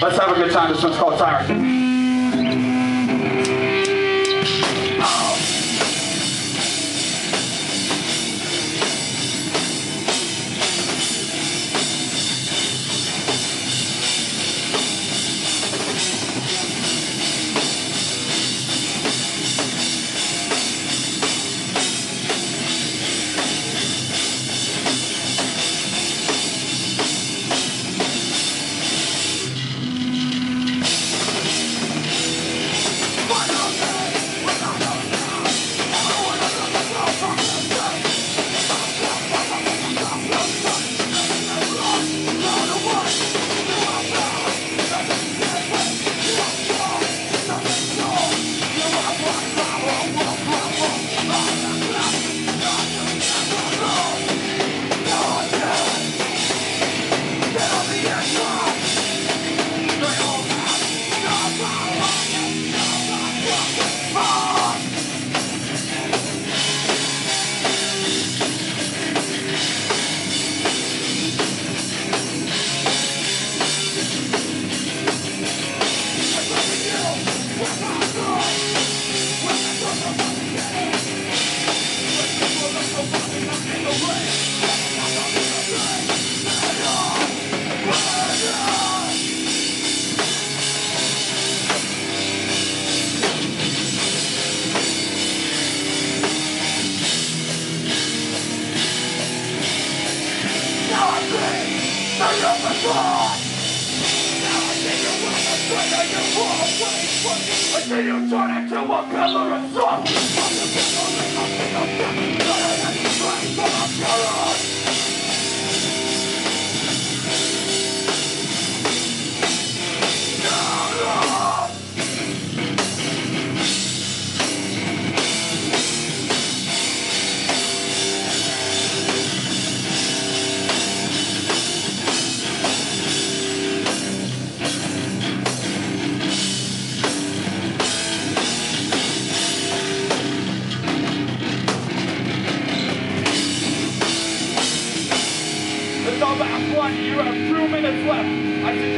Let's have a good time. This one's called Tired. I see you turn into a pillar of salt. All about one. You have two minutes left. I suggest